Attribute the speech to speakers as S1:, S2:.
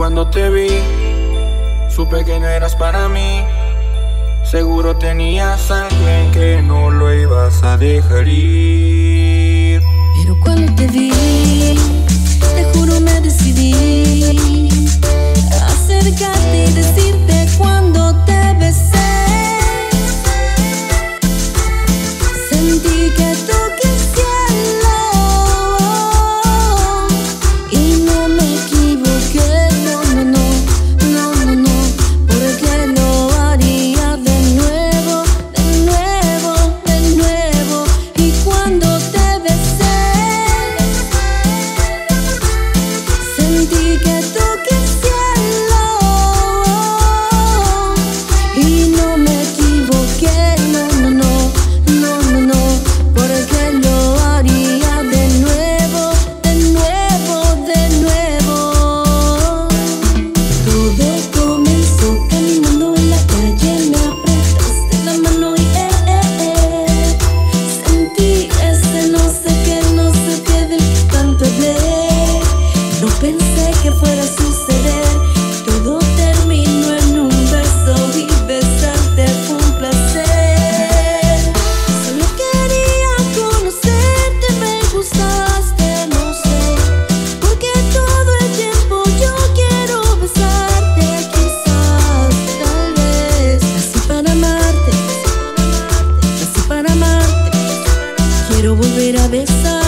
S1: Cuando te vi, supe que no eras para mí. Seguro tenías a alguien que no lo ibas a dejar ir.
S2: Pero cuando te vi, te juro me decidí. Fuera suceder, todo terminó en un beso y besarte fue un placer. Solo quería conocerte, me gustaste, no sé. Porque todo el tiempo yo quiero besarte, quizás, tal vez. Así para amarte, así para amarte. Quiero volver a besar.